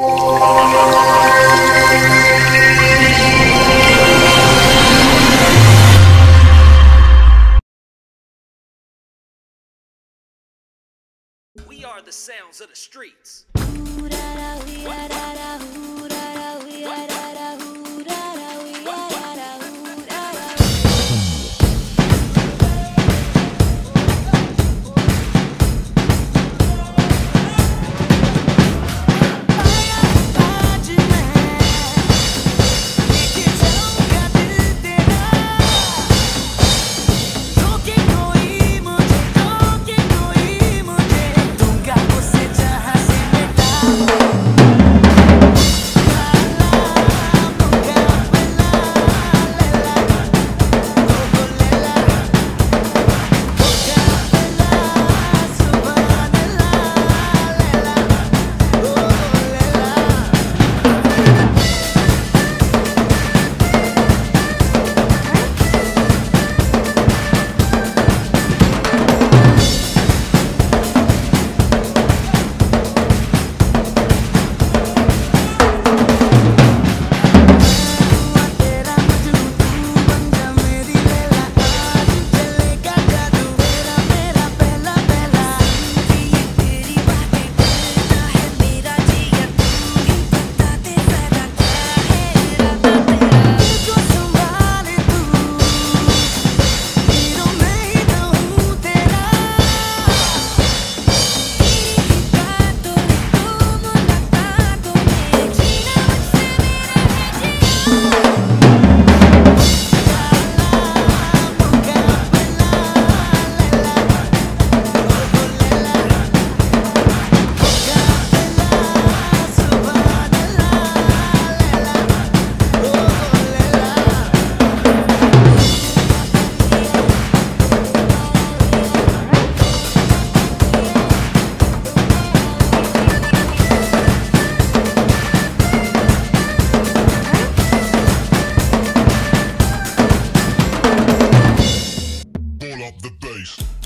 We are the sounds of the streets. What? What? the bass.